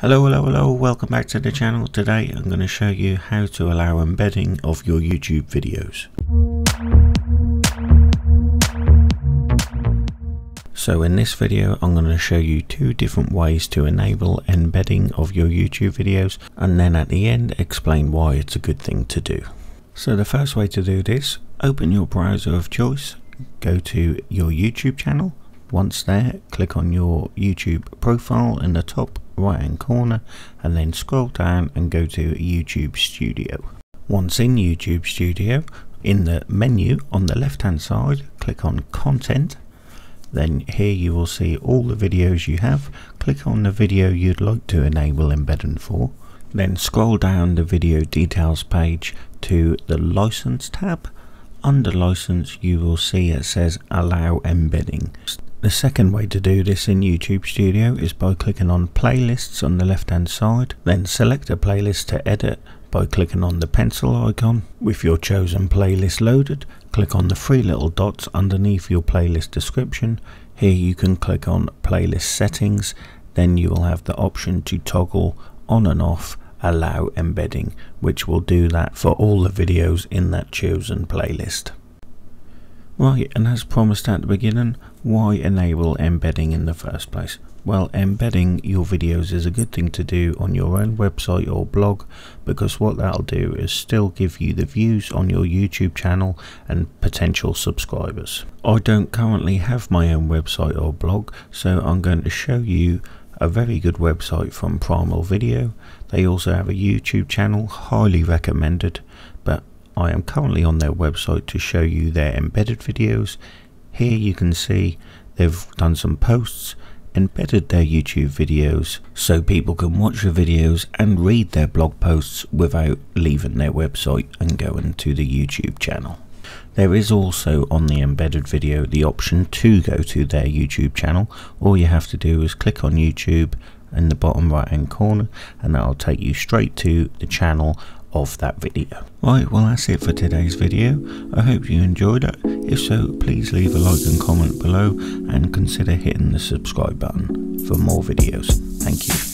Hello, hello, hello, welcome back to the channel. Today I'm going to show you how to allow embedding of your YouTube videos. So in this video I'm going to show you two different ways to enable embedding of your YouTube videos and then at the end explain why it's a good thing to do. So the first way to do this, open your browser of choice, go to your YouTube channel. Once there, click on your YouTube profile in the top right hand corner and then scroll down and go to YouTube Studio. Once in YouTube Studio, in the menu on the left hand side, click on Content. Then here you will see all the videos you have. Click on the video you'd like to enable embedding for. Then scroll down the video details page to the license tab. Under license you will see it says allow embedding. The second way to do this in YouTube Studio is by clicking on playlists on the left hand side, then select a playlist to edit by clicking on the pencil icon. With your chosen playlist loaded, click on the three little dots underneath your playlist description. Here you can click on playlist settings, then you will have the option to toggle on and off allow embedding, which will do that for all the videos in that chosen playlist. Right, and as promised at the beginning, why enable embedding in the first place? Well, embedding your videos is a good thing to do on your own website or blog because what that'll do is still give you the views on your YouTube channel and potential subscribers. I don't currently have my own website or blog, so I'm going to show you a very good website from Primal Video. They also have a YouTube channel, highly recommended, but I am currently on their website to show you their embedded videos. Here you can see they've done some posts, embedded their YouTube videos so people can watch the videos and read their blog posts without leaving their website and going to the YouTube channel. There is also on the embedded video the option to go to their YouTube channel. All you have to do is click on YouTube in the bottom right hand corner and that'll take you straight to the channel of that video. Right, well that's it for today's video. I hope you enjoyed it. If so, please leave a like and comment below and consider hitting the subscribe button for more videos. Thank you.